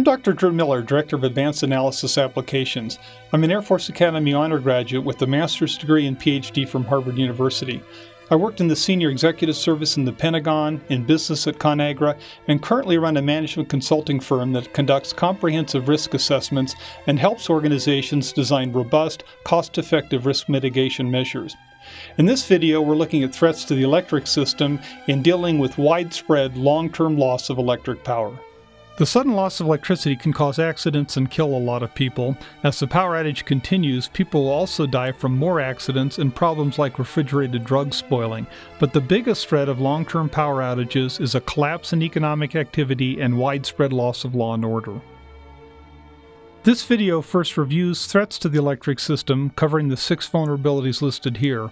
I'm Dr. Drew Miller, Director of Advanced Analysis Applications. I'm an Air Force Academy honor graduate with a master's degree and PhD from Harvard University. I worked in the senior executive service in the Pentagon, in business at ConAgra, and currently run a management consulting firm that conducts comprehensive risk assessments and helps organizations design robust, cost effective risk mitigation measures. In this video, we're looking at threats to the electric system in dealing with widespread long term loss of electric power. The sudden loss of electricity can cause accidents and kill a lot of people. As the power outage continues, people will also die from more accidents and problems like refrigerated drugs spoiling. But the biggest threat of long term power outages is a collapse in economic activity and widespread loss of law and order. This video first reviews threats to the electric system, covering the six vulnerabilities listed here.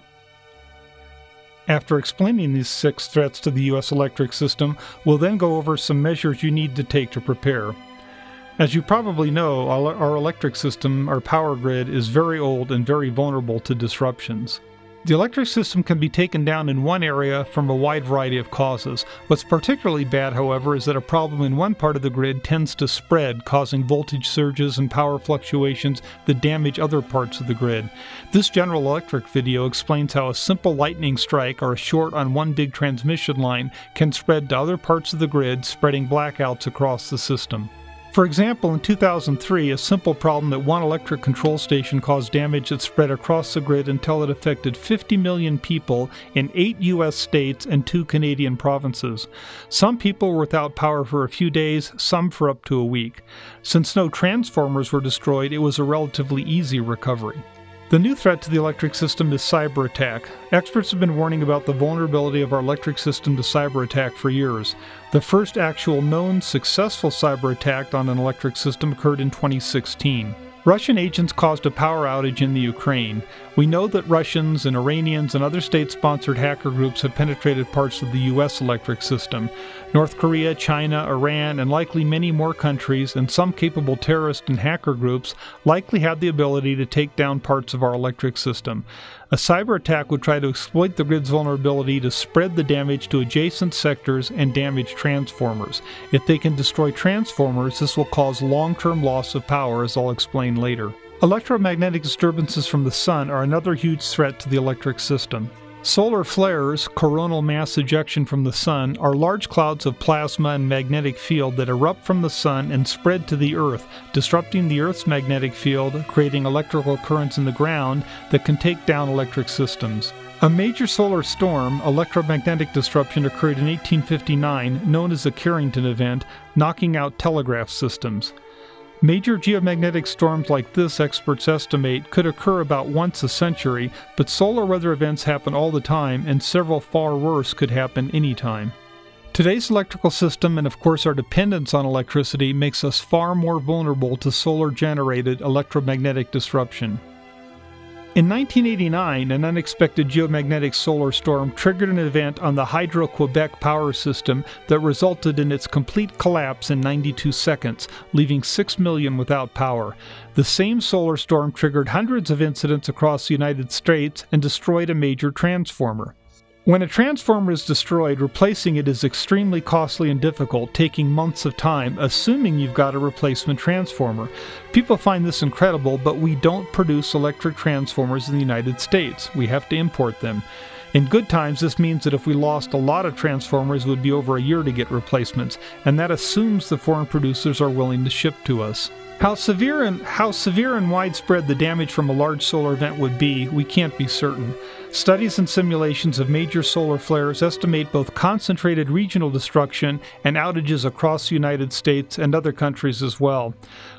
After explaining these six threats to the U.S. electric system, we'll then go over some measures you need to take to prepare. As you probably know, our electric system, our power grid, is very old and very vulnerable to disruptions. The electric system can be taken down in one area from a wide variety of causes. What's particularly bad, however, is that a problem in one part of the grid tends to spread, causing voltage surges and power fluctuations that damage other parts of the grid. This General Electric video explains how a simple lightning strike or a short on one big transmission line can spread to other parts of the grid, spreading blackouts across the system. For example, in 2003, a simple problem at one electric control station caused damage that spread across the grid until it affected 50 million people in eight U.S. states and two Canadian provinces. Some people were without power for a few days, some for up to a week. Since no transformers were destroyed, it was a relatively easy recovery. The new threat to the electric system is cyber attack. Experts have been warning about the vulnerability of our electric system to cyber attack for years. The first actual known successful cyber attack on an electric system occurred in 2016. Russian agents caused a power outage in the Ukraine. We know that Russians and Iranians and other state sponsored hacker groups have penetrated parts of the U.S. electric system. North Korea, China, Iran, and likely many more countries, and some capable terrorist and hacker groups, likely have the ability to take down parts of our electric system. A cyber attack would try to exploit the grid's vulnerability to spread the damage to adjacent sectors and damage transformers. If they can destroy transformers, this will cause long term loss of power, as I'll explain later. Electromagnetic disturbances from the sun are another huge threat to the electric system. Solar flares, coronal mass ejection from the Sun, are large clouds of plasma and magnetic field that erupt from the Sun and spread to the Earth, disrupting the Earth's magnetic field, creating electrical currents in the ground that can take down electric systems. A major solar storm, electromagnetic disruption, occurred in 1859, known as the Carrington event, knocking out telegraph systems. Major geomagnetic storms like this, experts estimate, could occur about once a century, but solar weather events happen all the time, and several far worse could happen anytime. Today's electrical system, and of course our dependence on electricity, makes us far more vulnerable to solar generated electromagnetic disruption. In 1989, an unexpected geomagnetic solar storm triggered an event on the Hydro Quebec power system that resulted in its complete collapse in 92 seconds, leaving 6 million without power. The same solar storm triggered hundreds of incidents across the United States and destroyed a major transformer. When a transformer is destroyed, replacing it is extremely costly and difficult, taking months of time, assuming you've got a replacement transformer. People find this incredible, but we don't produce electric transformers in the United States. We have to import them. In good times, this means that if we lost a lot of transformers, it would be over a year to get replacements, and that assumes the foreign producers are willing to ship to us. How severe and how severe and widespread the damage from a large solar event would be, we can't be certain. Studies and simulations of major solar flares estimate both concentrated regional destruction and outages across the United States and other countries as well.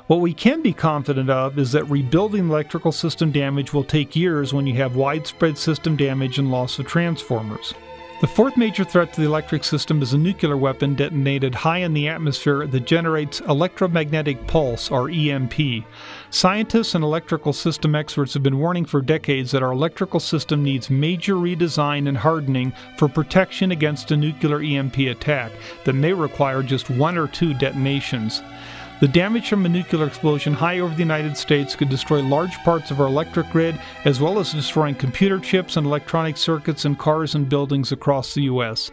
What we can be confident of is that rebuilding electrical system damage will take years when you have widespread system damage and loss of transformers. The fourth major threat to the electric system is a nuclear weapon detonated high in the atmosphere that generates electromagnetic pulse, or EMP. Scientists and electrical system experts have been warning for decades that our electrical system needs major redesign and hardening for protection against a nuclear EMP attack that may require just one or two detonations. The damage from a nuclear explosion high over the United States could destroy large parts of our electric grid, as well as destroying computer chips and electronic circuits in cars and buildings across the U.S.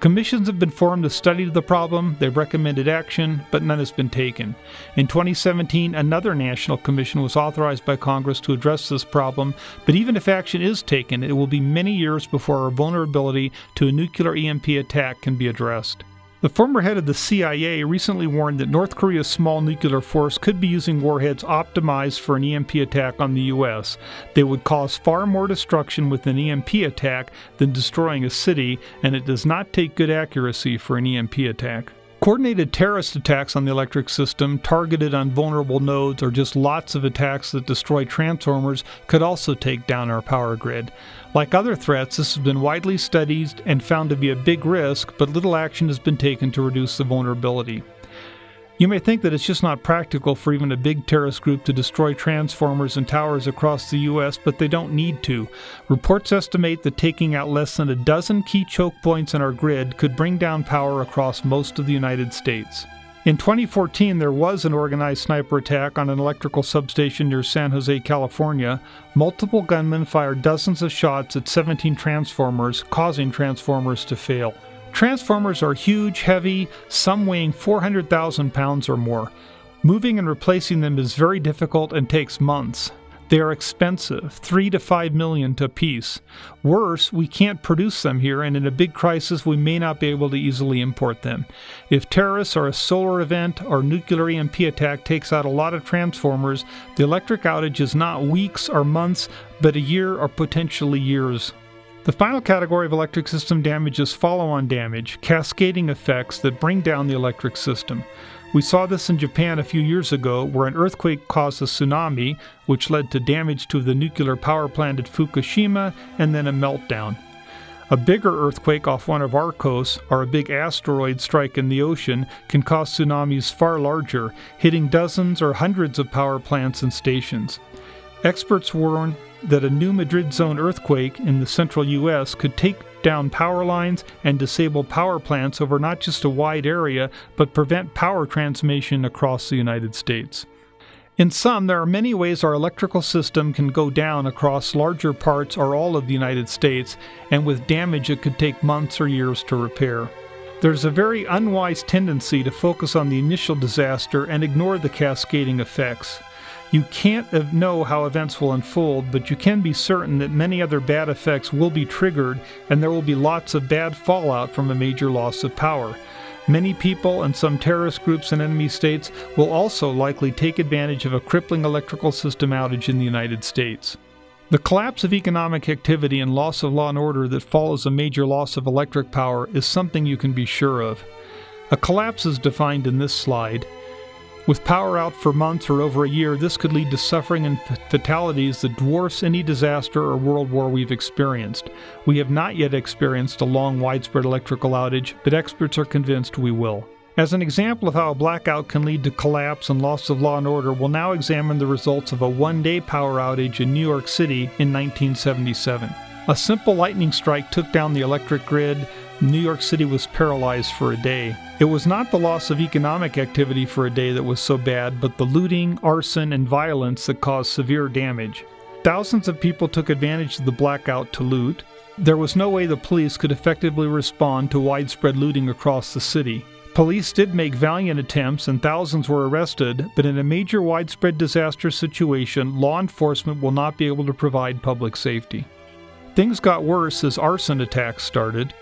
Commissions have been formed to study the problem, they've recommended action, but none has been taken. In 2017, another national commission was authorized by Congress to address this problem, but even if action is taken, it will be many years before our vulnerability to a nuclear EMP attack can be addressed. The former head of the CIA recently warned that North Korea's small nuclear force could be using warheads optimized for an EMP attack on the U.S. They would cause far more destruction with an EMP attack than destroying a city, and it does not take good accuracy for an EMP attack. Coordinated terrorist attacks on the electric system, targeted on vulnerable nodes, or just lots of attacks that destroy transformers could also take down our power grid. Like other threats, this has been widely studied and found to be a big risk, but little action has been taken to reduce the vulnerability. You may think that it's just not practical for even a big terrorist group to destroy transformers and towers across the U.S., but they don't need to. Reports estimate that taking out less than a dozen key choke points in our grid could bring down power across most of the United States. In 2014, there was an organized sniper attack on an electrical substation near San Jose, California. Multiple gunmen fired dozens of shots at 17 transformers, causing transformers to fail. Transformers are huge, heavy, some weighing 400,000 pounds or more. Moving and replacing them is very difficult and takes months. They are expensive, 3 to 5 million to piece. Worse, we can't produce them here and in a big crisis we may not be able to easily import them. If terrorists or a solar event or nuclear EMP attack takes out a lot of transformers, the electric outage is not weeks or months, but a year or potentially years. The final category of electric system damage is follow on damage, cascading effects that bring down the electric system. We saw this in Japan a few years ago, where an earthquake caused a tsunami, which led to damage to the nuclear power plant at Fukushima and then a meltdown. A bigger earthquake off one of our coasts or a big asteroid strike in the ocean can cause tsunamis far larger, hitting dozens or hundreds of power plants and stations. Experts warn that a new Madrid zone earthquake in the central U.S. could take down power lines and disable power plants over not just a wide area, but prevent power transmission across the United States. In sum, there are many ways our electrical system can go down across larger parts or all of the United States, and with damage it could take months or years to repair. There's a very unwise tendency to focus on the initial disaster and ignore the cascading effects. You can't know how events will unfold, but you can be certain that many other bad effects will be triggered and there will be lots of bad fallout from a major loss of power. Many people and some terrorist groups in enemy states will also likely take advantage of a crippling electrical system outage in the United States. The collapse of economic activity and loss of law and order that follows a major loss of electric power is something you can be sure of. A collapse is defined in this slide with power out for months or over a year, this could lead to suffering and fatalities that dwarfs any disaster or world war we've experienced. We have not yet experienced a long, widespread electrical outage, but experts are convinced we will. As an example of how a blackout can lead to collapse and loss of law and order, we'll now examine the results of a one day power outage in New York City in 1977. A simple lightning strike took down the electric grid, New York City was paralyzed for a day. It was not the loss of economic activity for a day that was so bad, but the looting, arson, and violence that caused severe damage. Thousands of people took advantage of the blackout to loot. There was no way the police could effectively respond to widespread looting across the city. Police did make valiant attempts and thousands were arrested, but in a major widespread disaster situation, law enforcement will not be able to provide public safety. Things got worse as arson attacks started.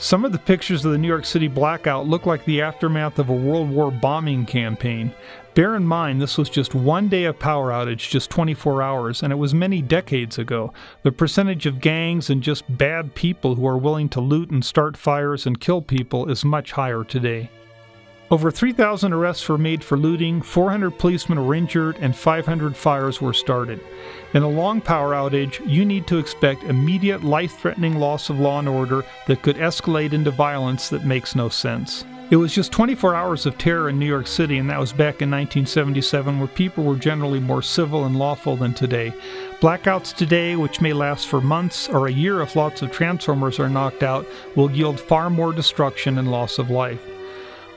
Some of the pictures of the New York City blackout look like the aftermath of a World War bombing campaign. Bear in mind, this was just one day of power outage, just 24 hours, and it was many decades ago. The percentage of gangs and just bad people who are willing to loot and start fires and kill people is much higher today. Over 3,000 arrests were made for looting, 400 policemen were injured, and 500 fires were started. In a long power outage, you need to expect immediate life threatening loss of law and order that could escalate into violence that makes no sense. It was just 24 hours of terror in New York City, and that was back in 1977, where people were generally more civil and lawful than today. Blackouts today, which may last for months or a year if lots of transformers are knocked out, will yield far more destruction and loss of life.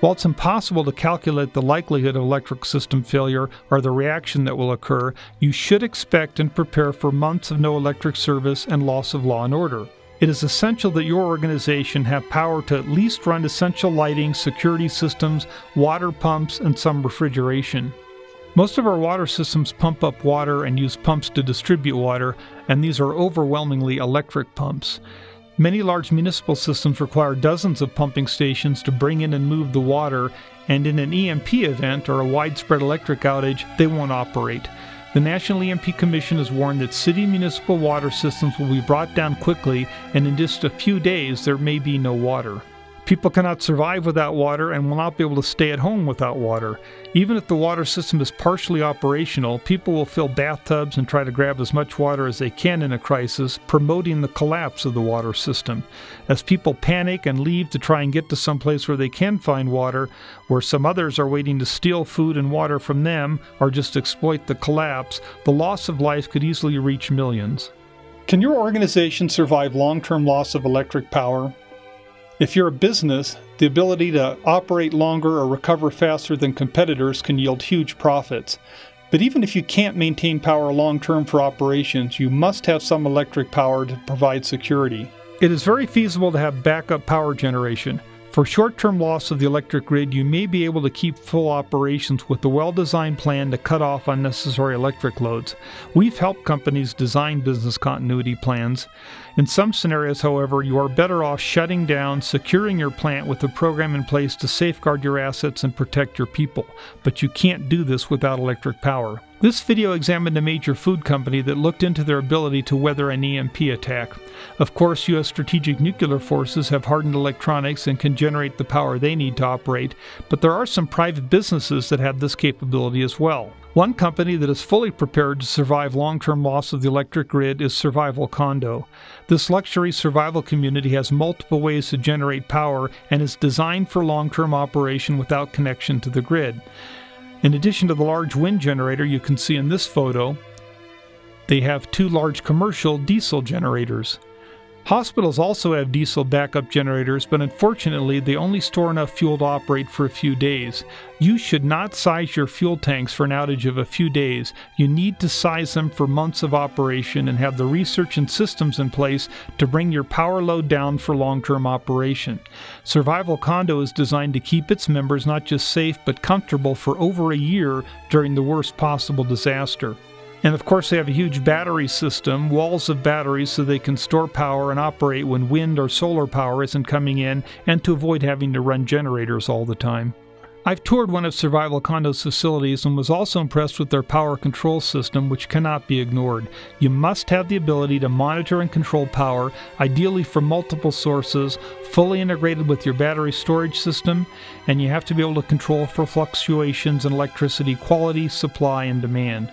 While it's impossible to calculate the likelihood of electric system failure or the reaction that will occur, you should expect and prepare for months of no electric service and loss of law and order. It is essential that your organization have power to at least run essential lighting, security systems, water pumps, and some refrigeration. Most of our water systems pump up water and use pumps to distribute water, and these are overwhelmingly electric pumps. Many large municipal systems require dozens of pumping stations to bring in and move the water, and in an EMP event or a widespread electric outage, they won't operate. The National EMP Commission has warned that city municipal water systems will be brought down quickly, and in just a few days, there may be no water. People cannot survive without water and will not be able to stay at home without water. Even if the water system is partially operational, people will fill bathtubs and try to grab as much water as they can in a crisis, promoting the collapse of the water system. As people panic and leave to try and get to some place where they can find water, where some others are waiting to steal food and water from them or just exploit the collapse, the loss of life could easily reach millions. Can your organization survive long term loss of electric power? If you're a business, the ability to operate longer or recover faster than competitors can yield huge profits. But even if you can't maintain power long term for operations, you must have some electric power to provide security. It is very feasible to have backup power generation. For short term loss of the electric grid, you may be able to keep full operations with a well designed plan to cut off unnecessary electric loads. We've helped companies design business continuity plans. In some scenarios, however, you are better off shutting down, securing your plant with a program in place to safeguard your assets and protect your people. But you can't do this without electric power. This video examined a major food company that looked into their ability to weather an EMP attack. Of course, U.S. strategic nuclear forces have hardened electronics and can generate the power they need to operate, but there are some private businesses that have this capability as well. One company that is fully prepared to survive long term loss of the electric grid is Survival Condo. This luxury survival community has multiple ways to generate power and is designed for long term operation without connection to the grid. In addition to the large wind generator you can see in this photo, they have two large commercial diesel generators. Hospitals also have diesel backup generators, but unfortunately, they only store enough fuel to operate for a few days. You should not size your fuel tanks for an outage of a few days. You need to size them for months of operation and have the research and systems in place to bring your power load down for long term operation. Survival Condo is designed to keep its members not just safe but comfortable for over a year during the worst possible disaster. And of course, they have a huge battery system, walls of batteries so they can store power and operate when wind or solar power isn't coming in, and to avoid having to run generators all the time. I've toured one of Survival Condo's facilities and was also impressed with their power control system, which cannot be ignored. You must have the ability to monitor and control power, ideally from multiple sources, fully integrated with your battery storage system, and you have to be able to control for fluctuations in electricity quality, supply, and demand.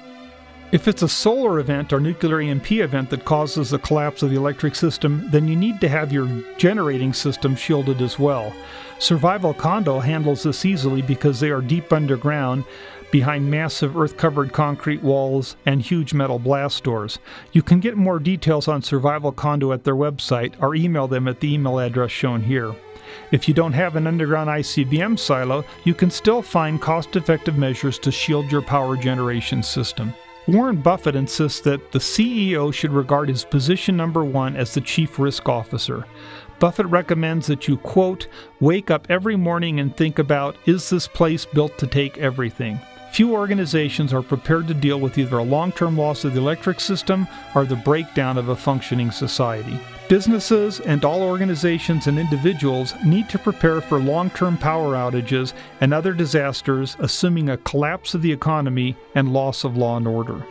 If it's a solar event or nuclear EMP event that causes the collapse of the electric system, then you need to have your generating system shielded as well. Survival Condo handles this easily because they are deep underground behind massive earth covered concrete walls and huge metal blast doors. You can get more details on Survival Condo at their website or email them at the email address shown here. If you don't have an underground ICBM silo, you can still find cost effective measures to shield your power generation system. Warren Buffett insists that the CEO should regard his position number one as the chief risk officer. Buffett recommends that you, quote, wake up every morning and think about is this place built to take everything? Few organizations are prepared to deal with either a long term loss of the electric system or the breakdown of a functioning society. Businesses and all organizations and individuals need to prepare for long term power outages and other disasters, assuming a collapse of the economy and loss of law and order.